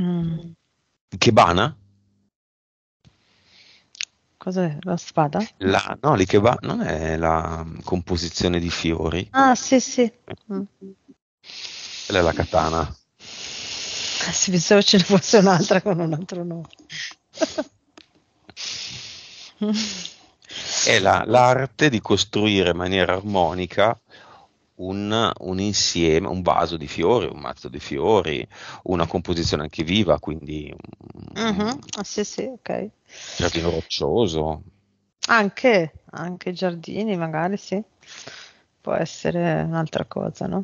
Mm. Ikebana? Cos'è la spada? La, no, l'ikebana non è la composizione di fiori, Ah, sì, sì. Mm. Quella è la katana. Si pensavo ce ne fosse un'altra con un altro nome. È la- l'arte di costruire in maniera armonica un, un insieme, un vaso di fiori, un mazzo di fiori, una composizione anche viva, quindi un Mhm. Ah, sì, sì, ok. giardino roccioso. Anche, anche giardini, magari sì. Può essere un'altra cosa, no?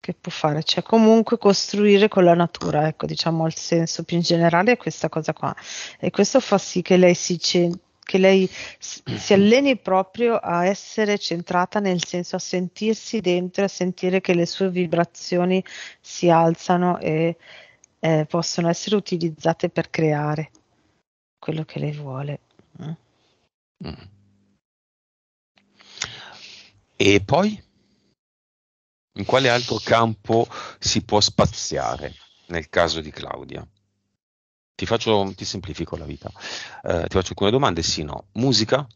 Che può fare, cioè comunque costruire con la natura, ecco, diciamo il senso più in generale è questa cosa qua. E questo fa sì che lei si, che lei si alleni proprio a essere centrata nel senso a sentirsi dentro, a sentire che le sue vibrazioni si alzano e eh, possono essere utilizzate per creare quello che lei vuole. Mm. Mm. E poi? In quale altro campo si può spaziare nel caso di Claudia? Ti faccio, ti semplifico la vita. Eh, ti faccio alcune domande, sì, no. Musica?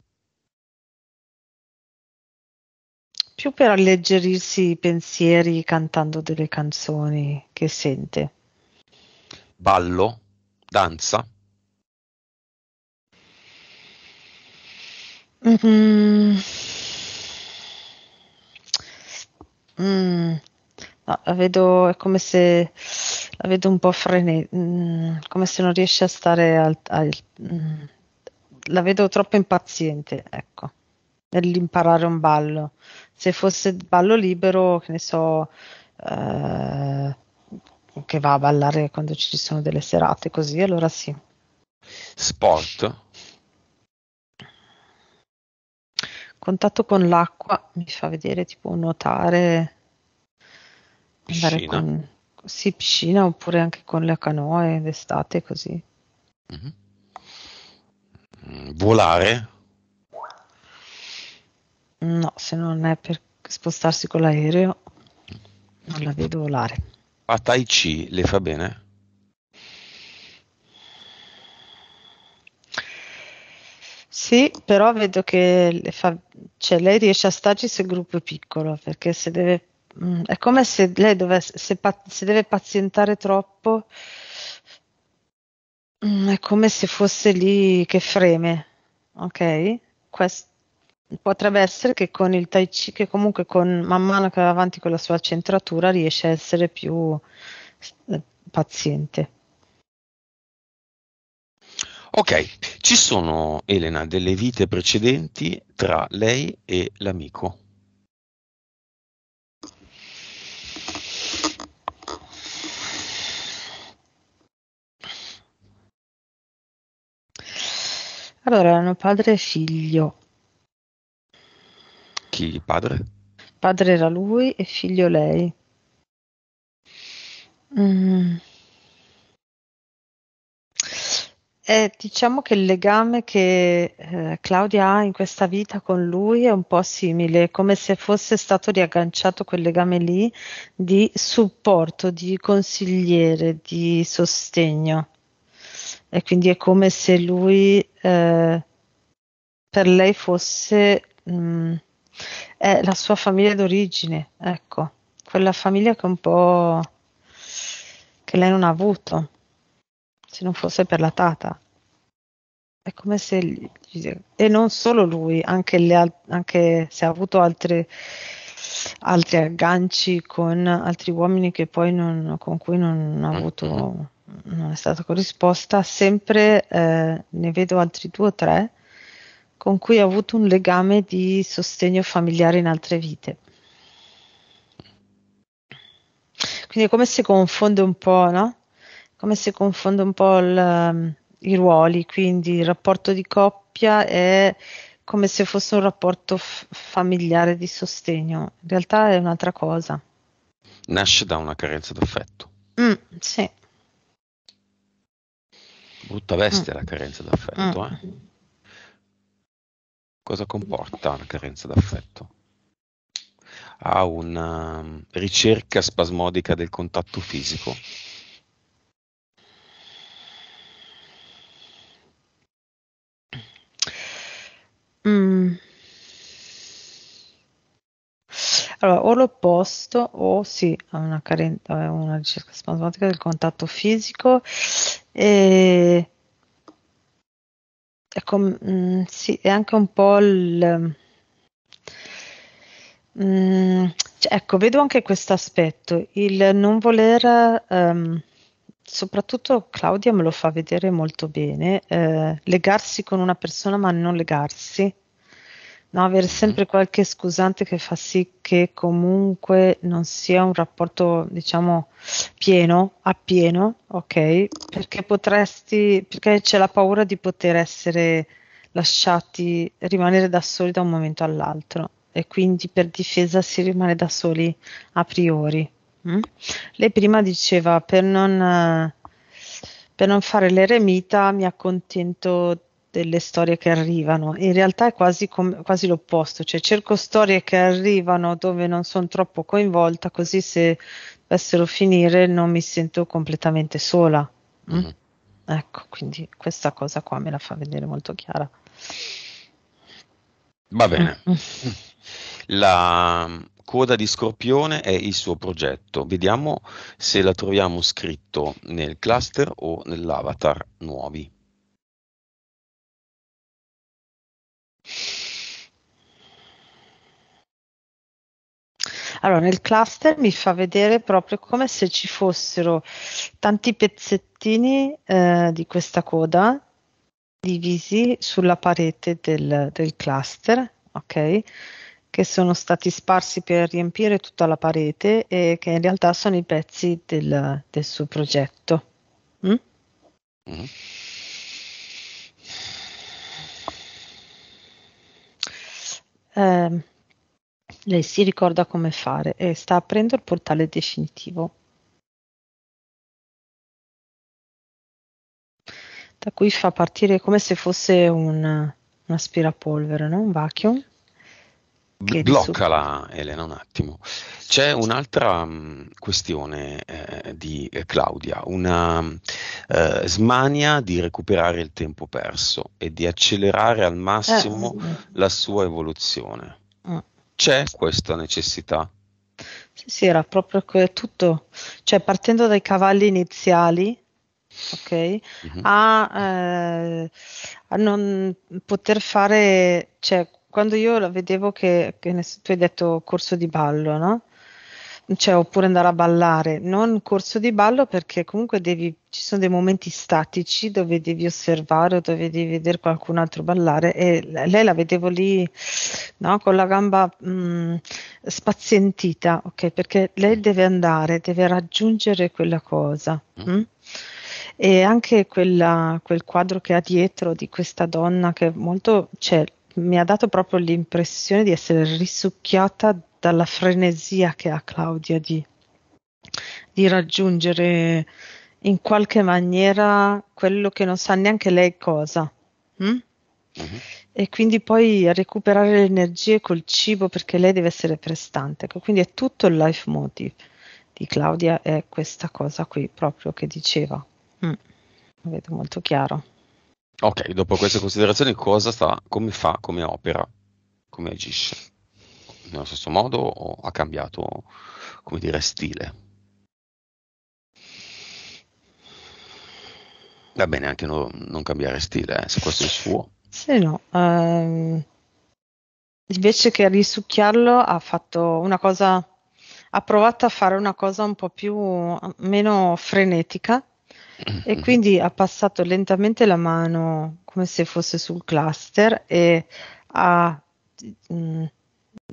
Più per alleggerirsi i pensieri cantando delle canzoni che sente. Ballo? Danza? Mm. Mm. No, la vedo, è come se la vedo un po' frenetica, come se non riesce a stare al, al- mm. la vedo troppo impaziente, ecco, nell'imparare un ballo. Se fosse ballo libero, che ne so, eh, che va a ballare quando ci sono delle serate così, allora sì. Sport? Contatto con l'acqua mi fa vedere tipo nuotare, andare Piscina? con sì, piscina oppure anche con le canoe d'estate così. Mhm. Mm, Volare? No, se non è per spostarsi con l'aereo, non la vedo volare. A Tai Chi le fa bene? Sì, però vedo che fa- cioè, lei riesce a starci se il gruppo è piccolo, perché se deve, mm, è come se lei dovesse, se, se deve pazientare troppo, mm, è come se fosse lì che freme, ok? Quest- potrebbe essere che con il Tai Chi, che comunque con, man mano che va avanti con la sua centratura, riesce a essere più eh, paziente. Ok, ci sono, Elena, delle vite precedenti tra lei e l'amico. Allora, erano padre e figlio. Chi padre? Padre era lui e figlio lei. Mm. Eh, diciamo che il legame che eh, Claudia ha in questa vita con lui è un po' simile, come se fosse stato riagganciato quel legame lì di supporto, di consigliere, di sostegno. E quindi è come se lui eh, per lei fosse mm, è la sua famiglia d'origine, ecco, quella famiglia che un po' che lei non ha avuto, se non fosse per la tata. È come se gli- e non solo lui, anche, le anche se ha avuto altre, altri agganci con altri uomini che poi non, con cui non ha avuto, non è stata corrisposta, sempre eh, ne vedo altri due o tre con cui ha avuto un legame di sostegno familiare in altre vite. Quindi è come se confonde un po', no? Come se confonde un po' il, i ruoli, quindi il rapporto di coppia è come se fosse un rapporto f- familiare di sostegno. In realtà è un'altra cosa. Nasce da una carenza d'affetto. Mm, sì. Brutta veste Mm. la carenza d'affetto, Mm. eh? Cosa comporta una carenza d'affetto? Ha una um, ricerca spasmodica del contatto fisico. Mm. Allora, o l'opposto, o sì, ha una, caren- ha una ricerca spasmodica del contatto fisico e è, com- mm, sì, è anche un po' il... mm, cioè, ecco, vedo anche questo aspetto, il non voler, ehm, soprattutto Claudia me lo fa vedere molto bene, eh, legarsi con una persona ma non legarsi. No, avere sempre qualche scusante che fa sì che comunque non sia un rapporto, diciamo, pieno, appieno, ok? Perché potresti, perché c'è la paura di poter essere lasciati rimanere da soli da un momento all'altro e quindi per difesa si rimane da soli a priori. mm? Lei prima diceva per non, eh, per non fare l'eremita mi accontento delle storie che arrivano. In realtà è quasi, com- quasi l'opposto, cioè cerco storie che arrivano dove non sono troppo coinvolta, così se dovessero finire non mi sento completamente sola. mm? Mhm. Ecco, quindi questa cosa qua me la fa vedere molto chiara. Va bene. Mm. La um, coda di Scorpione è il suo progetto. Vediamo se la troviamo scritto nel cluster o nell'avatar nuovi. Allora, nel cluster mi fa vedere proprio come se ci fossero tanti pezzettini eh, di questa coda divisi sulla parete del, del cluster, ok? che sono stati sparsi per riempire tutta la parete e che in realtà sono i pezzi del, del suo progetto. Mm? Mm. Eh, lei si ricorda come fare e sta aprendo il portale definitivo. Da cui fa partire come se fosse un, un aspirapolvere, no? un vacuum. Bloccala Elena un attimo. C'è un'altra mh, questione eh, di eh, Claudia, una eh, smania di recuperare il tempo perso e di accelerare al massimo eh, la sua evoluzione. C'è questa necessità? Sì, sì, era proprio tutto, cioè partendo dai cavalli iniziali, ok, mm-hmm. a, eh, a non poter fare, cioè quando io la vedevo che, che tu hai detto corso di ballo, no? Cioè, oppure andare a ballare, non corso di ballo perché comunque devi, ci sono dei momenti statici dove devi osservare o dove devi vedere qualcun altro ballare e lei la vedevo lì no, con la gamba mh, mm, spazientita, ok? Perché lei deve andare, deve raggiungere quella cosa. Mh? Mm? E anche quella, quel quadro che ha dietro di questa donna che molto, cioè, mi ha dato proprio l'impressione di essere risucchiata dalla frenesia che ha Claudia di, di raggiungere in qualche maniera quello che non sa neanche lei cosa. Hm? Uh-huh. E quindi poi recuperare le energie col cibo perché lei deve essere prestante. Quindi è tutto il life motive di Claudia, è questa cosa qui proprio che diceva. Mm. Lo vedo molto chiaro. Ok, dopo queste considerazioni cosa sta, come fa, come opera, come agisce? Nello stesso modo o ha cambiato, come dire, stile? Va bene anche no, non cambiare stile, eh, se questo è il suo. Sì, no. Um, invece che risucchiarlo ha fatto una cosa, ha provato a fare una cosa un po' più, meno frenetica e quindi ha passato lentamente la mano come se fosse sul cluster e ha mh, mm,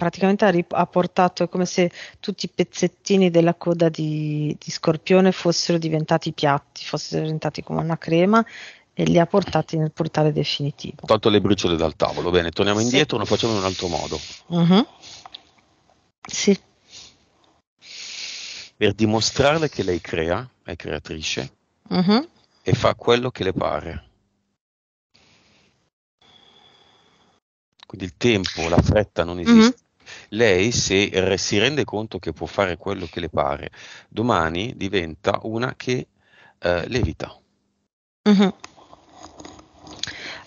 praticamente ha, rip- ha, portato, è come se tutti i pezzettini della coda di, di, scorpione fossero diventati piatti, fossero diventati come una crema e li ha portati nel portale definitivo. Tolto le briciole dal tavolo, bene, torniamo sì. indietro, lo facciamo in un altro modo. Uh-huh. Sì. Per dimostrarle che lei crea, è creatrice, uh-huh. e fa quello che le pare. Quindi il tempo, la fretta non esiste. Uh-huh. Lei, se si rende conto che può fare quello che le pare, domani diventa una che eh, levita. Uh-huh.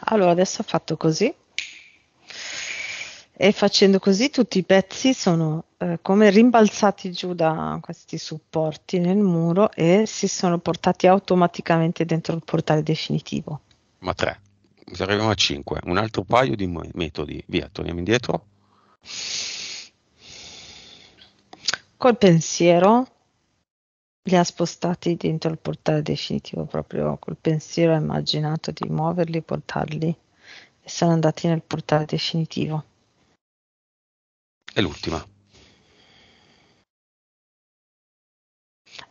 Allora, adesso ha fatto così e facendo così tutti i pezzi sono eh, come rimbalzati giù da questi supporti nel muro e si sono portati automaticamente dentro il portale definitivo. Ma tre, arriviamo a cinque, un altro paio di metodi, via, torniamo indietro. Col pensiero li ha spostati dentro il portale definitivo, proprio col pensiero ha immaginato di muoverli, portarli e sono andati nel portale definitivo. E l'ultima.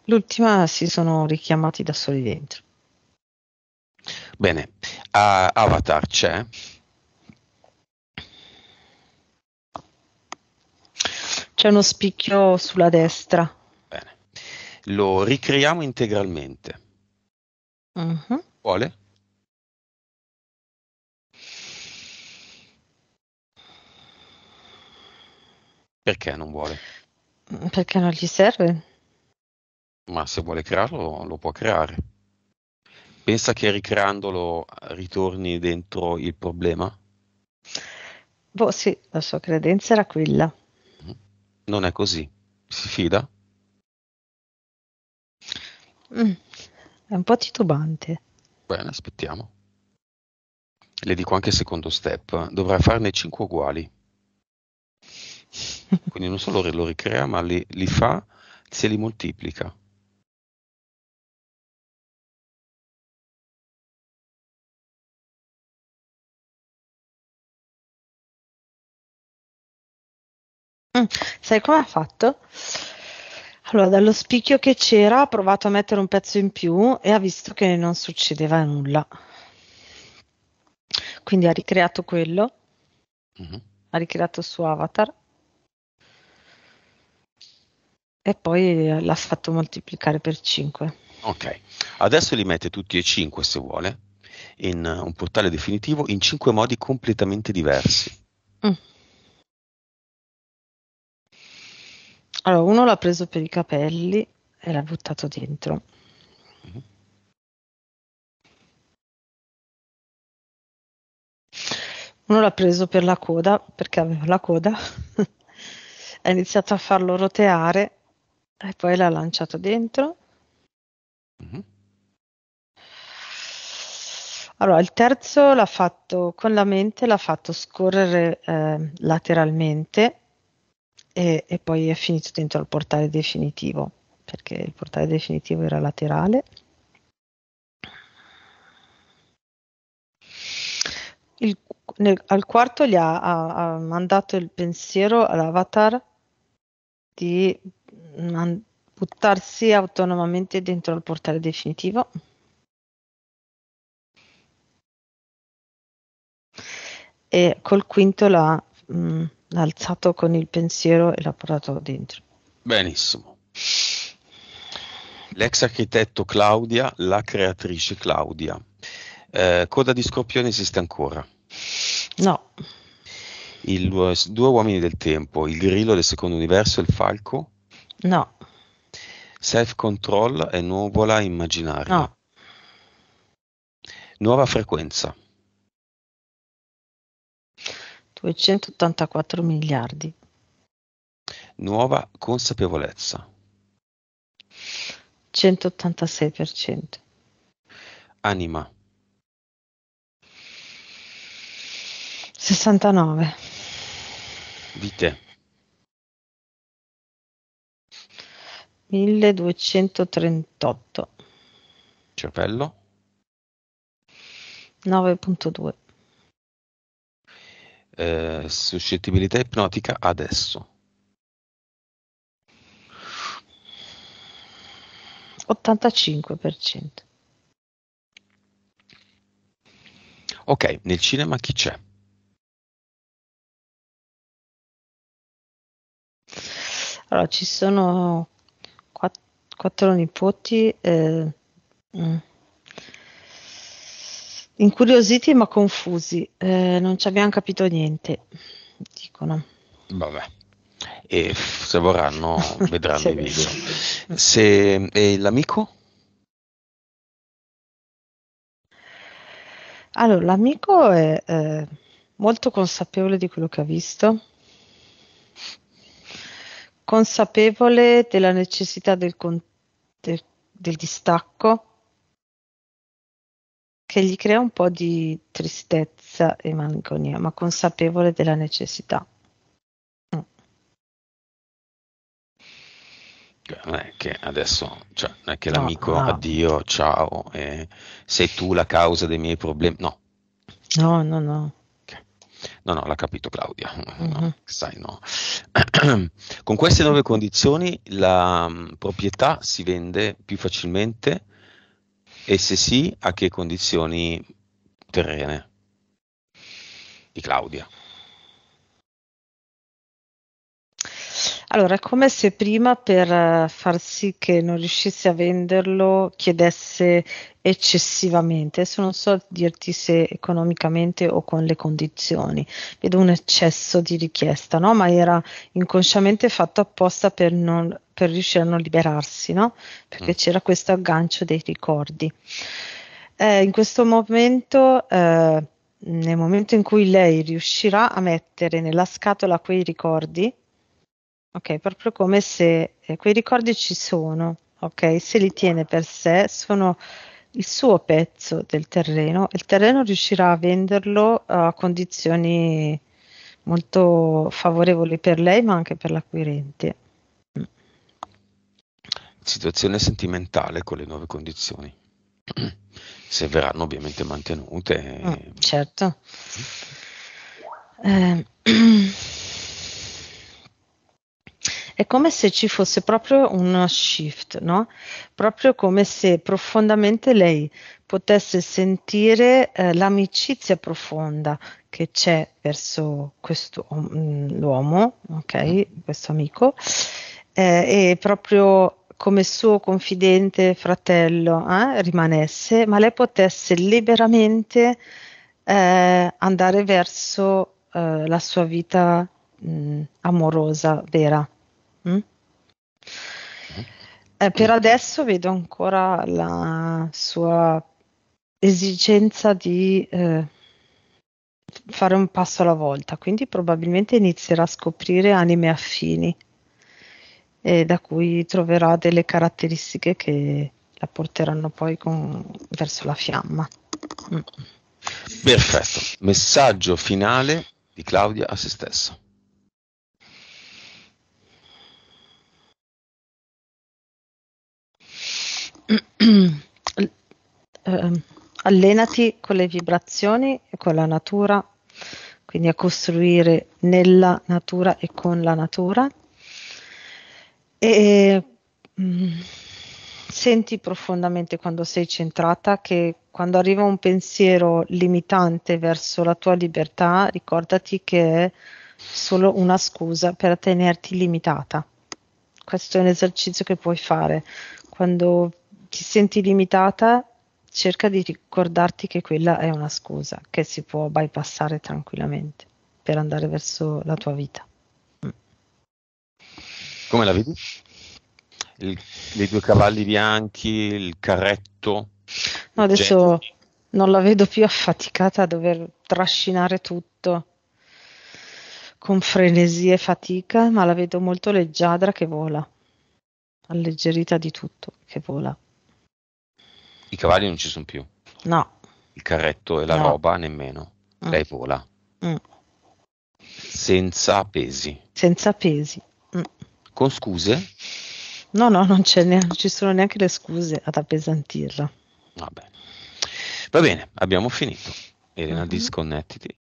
L'ultima si sono richiamati da soli dentro. Bene, uh, Avatar c'è. C'è uno spicchio sulla destra. Bene, lo ricreiamo integralmente. Uh-huh. Vuole? Perché non vuole? Perché non gli serve. Ma se vuole crearlo, lo può creare. Pensa che ricreandolo ritorni dentro il problema? Boh, sì, la sua credenza era quella. Non è così. Si fida? Mm, è un po' titubante. Bene, aspettiamo. Le dico anche il secondo step. Dovrà farne 5 uguali. Quindi non solo lo ricrea, ma li, li fa, se li moltiplica. Mm, sai come ha fatto? Allora, dallo spicchio che c'era ha provato a mettere un pezzo in più e ha visto che non succedeva nulla. Quindi ha ricreato quello, Mhm. ha ricreato il suo avatar e poi l'ha fatto moltiplicare per 5. Ok, adesso li mette tutti e cinque se vuole in un portale definitivo in cinque modi completamente diversi. Mm. Allora, uno l'ha preso per i capelli e l'ha buttato dentro. Uno l'ha preso per la coda perché aveva la coda, ha iniziato a farlo roteare e poi l'ha lanciato dentro. Mhm. Allora, il terzo l'ha fatto con la mente, l'ha fatto scorrere eh, lateralmente e, e poi è finito dentro al portale definitivo, perché il portale definitivo era laterale. Il- nel- al quarto gli ha, ha- ha mandato il pensiero all'avatar di man- buttarsi autonomamente dentro al portale definitivo. E col quinto l'ha mm, l'ha alzato con il pensiero e l'ha portato dentro. Benissimo. L'ex architetto Claudia, la creatrice Claudia. Eh, coda di Scorpione esiste ancora. No, Il, due uomini del tempo, il grillo del secondo universo e il falco. no, Self control e nuvola immaginaria. no, Nuova frequenza. 284 miliardi, Nuova consapevolezza. 186%, Anima. 69, Vite. 1238, Cervello. 9.2, Eh, suscettibilità ipnotica adesso. 85%. Ok, nel cinema chi c'è? Allora, ci sono quatt- quattro nipoti eh, mm, incuriositi ma confusi, eh, non ci abbiamo capito niente, dicono. Vabbè. E se vorranno vedranno Sì. i video. Se, e l'amico? Allora, l'amico è eh, molto consapevole di quello che ha visto, consapevole della necessità del, con- del- del distacco, che gli crea un po' di tristezza e malinconia, ma consapevole della necessità. Cioè, Non è che adesso, cioè, non è che l'amico no. addio, ciao, e sei tu la causa dei miei problemi. No, No, no, no. no, no, l'ha capito Claudia. No, Mhm. sai, no. Con queste nuove condizioni la mh, proprietà si vende più facilmente e se sì, a che condizioni terrene? Di Claudia. Allora, è come se prima per eh, far sì che non riuscisse a venderlo chiedesse eccessivamente. Adesso non so dirti se economicamente o con le condizioni. Vedo un eccesso di richiesta, no? Ma era inconsciamente fatto apposta per, non, per riuscire a non liberarsi, no? Perché Mm. c'era questo aggancio dei ricordi. Eh, in questo momento, eh, nel momento in cui lei riuscirà a mettere nella scatola quei ricordi, Ok, proprio come se eh, quei ricordi ci sono, ok? Se li tiene per sé, sono il suo pezzo del terreno, il terreno riuscirà a venderlo a condizioni molto favorevoli per lei, ma anche per l'acquirente. Situazione sentimentale con le nuove condizioni. Se verranno ovviamente mantenute. Mm, certo. Eh, è come se ci fosse proprio uno shift, no? Proprio come se profondamente lei potesse sentire eh, l'amicizia profonda che c'è verso questo um, l'uomo, ok, questo amico, eh, e proprio come suo confidente fratello eh, rimanesse, ma lei potesse liberamente eh, andare verso eh, la sua vita mh, amorosa vera. Mm? Eh, per adesso vedo ancora la sua esigenza di eh, fare un passo alla volta, quindi probabilmente inizierà a scoprire anime affini e da cui troverà delle caratteristiche che la porteranno poi con, verso la fiamma. Mm. Perfetto. Messaggio finale di Claudia a se stessa. Uh, allenati con le vibrazioni e con la natura, quindi a costruire nella natura e con la natura. E mh, mm, senti profondamente quando sei centrata che quando arriva un pensiero limitante verso la tua libertà, ricordati che è solo una scusa per tenerti limitata. Questo è un esercizio che puoi fare. Quando ti senti limitata, cerca di ricordarti che quella è una scusa che si può bypassare tranquillamente per andare verso la tua vita. Mm. Come la vedi? Il, I due cavalli bianchi, il carretto? No, adesso Gente. non la vedo più affaticata a dover trascinare tutto con frenesia e fatica, ma la vedo molto leggiadra che vola, alleggerita di tutto che vola. I cavalli non ci sono più. No. Il carretto e la no. roba nemmeno. Mm. Lei vola. Mm. Senza pesi. Senza pesi. Mm. Con scuse? No, no, non, ne- non, ci sono neanche le scuse ad appesantirla. Va bene. Va bene, abbiamo finito. Elena, mm-hmm. disconnettiti.